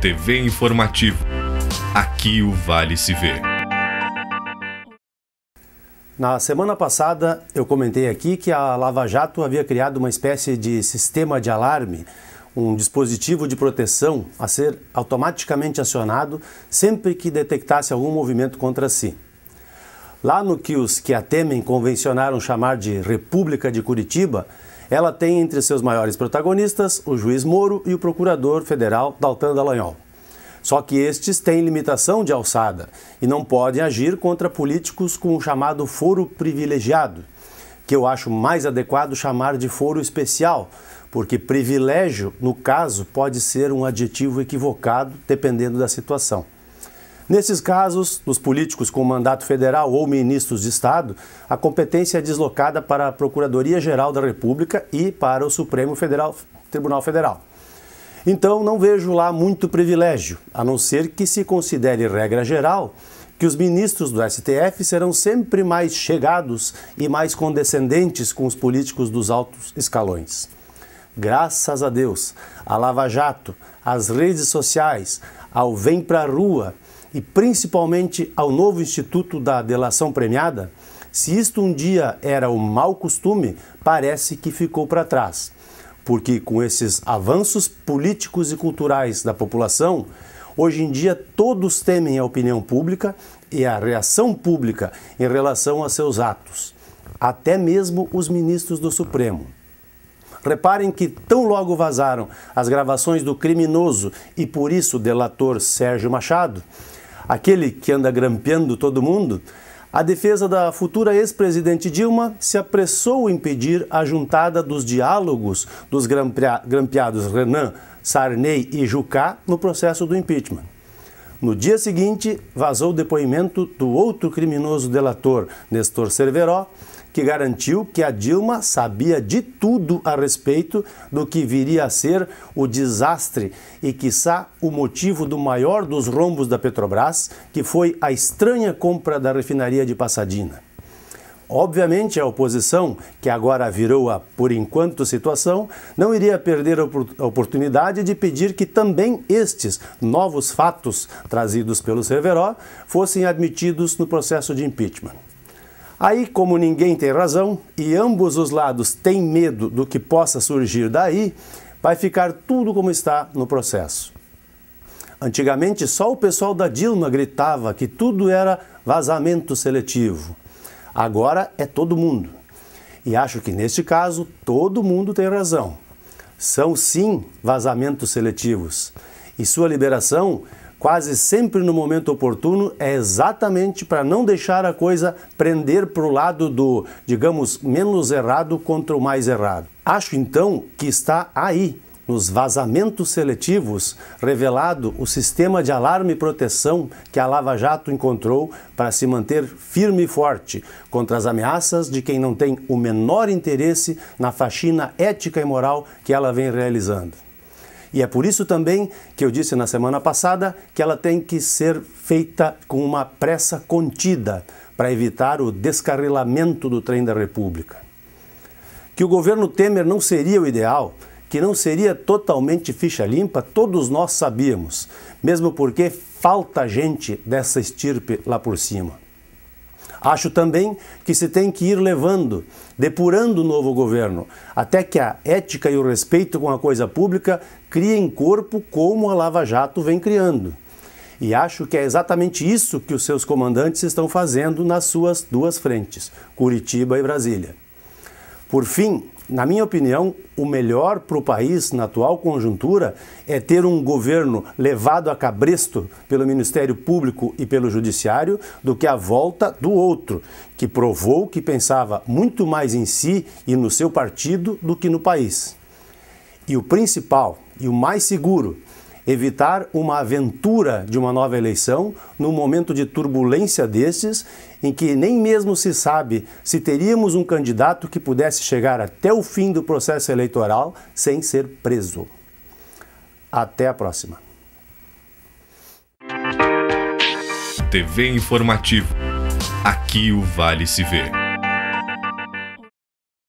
TV Informativo. Aqui o Vale se vê. Na semana passada, eu comentei aqui que a Lava Jato havia criado uma espécie de sistema de alarme, um dispositivo de proteção a ser automaticamente acionado sempre que detectasse algum movimento contra si. Lá no que os que a temem convencionaram chamar de República de Curitiba, ela tem entre seus maiores protagonistas o juiz Moro e o procurador federal Daltan Dallagnol. Só que estes têm limitação de alçada e não podem agir contra políticos com o chamado foro privilegiado, que eu acho mais adequado chamar de foro especial, porque privilégio, no caso, pode ser um adjetivo equivocado dependendo da situação. Nesses casos, dos políticos com mandato federal ou ministros de Estado, a competência é deslocada para a Procuradoria-Geral da República e para o Supremo Federal, Tribunal Federal. Então, não vejo lá muito privilégio, a não ser que se considere regra geral que os ministros do STF serão sempre mais chegados e mais condescendentes com os políticos dos altos escalões. Graças a Deus, a Lava Jato, as redes sociais, ao Vem Pra Rua, e principalmente ao novo Instituto da Delação Premiada, se isto um dia era o mau costume, parece que ficou para trás. Porque com esses avanços políticos e culturais da população, hoje em dia todos temem a opinião pública e a reação pública em relação a seus atos, até mesmo os ministros do Supremo. Reparem que tão logo vazaram as gravações do criminoso e por isso delator Sérgio Machado, aquele que anda grampeando todo mundo, a defesa da futura ex-presidente Dilma se apressou em pedir a juntada dos diálogos dos grampeados Renan, Sarney e Jucá no processo do impeachment. No dia seguinte, vazou o depoimento do outro criminoso delator, Nestor Cerveró, que garantiu que a Dilma sabia de tudo a respeito do que viria a ser o desastre e, quiçá, o motivo do maior dos rombos da Petrobras, que foi a estranha compra da refinaria de Passadina. Obviamente, a oposição, que agora virou a por enquanto situação, não iria perder a oportunidade de pedir que também estes novos fatos trazidos pelo Cerveró fossem admitidos no processo de impeachment. Aí, como ninguém tem razão e ambos os lados têm medo do que possa surgir daí, vai ficar tudo como está no processo. Antigamente, só o pessoal da Dilma gritava que tudo era vazamento seletivo. Agora é todo mundo. E acho que neste caso todo mundo tem razão. São sim vazamentos seletivos. E sua liberação quase sempre no momento oportuno, é exatamente para não deixar a coisa prender para o lado do, digamos, menos errado contra o mais errado. Acho então que está aí, nos vazamentos seletivos, revelado o sistema de alarme e proteção que a Lava Jato encontrou para se manter firme e forte contra as ameaças de quem não tem o menor interesse na faxina ética e moral que ela vem realizando. E é por isso também que eu disse na semana passada que ela tem que ser feita com uma pressa contida para evitar o descarrilamento do trem da República. Que o governo Temer não seria o ideal, que não seria totalmente ficha limpa, todos nós sabíamos, mesmo porque falta gente dessa estirpe lá por cima. Acho também que se tem que ir levando, depurando o novo governo, até que a ética e o respeito com a coisa pública criem corpo como a Lava Jato vem criando. E acho que é exatamente isso que os seus comandantes estão fazendo nas suas duas frentes, Curitiba e Brasília. Por fim, na minha opinião, o melhor para o país na atual conjuntura é ter um governo levado a cabresto pelo Ministério Público e pelo Judiciário do que a volta do outro, que provou que pensava muito mais em si e no seu partido do que no país. E o principal e o mais seguro evitar uma aventura de uma nova eleição num momento de turbulência destes, em que nem mesmo se sabe se teríamos um candidato que pudesse chegar até o fim do processo eleitoral sem ser preso. Até a próxima. TV Informativo. Aqui o Vale se vê.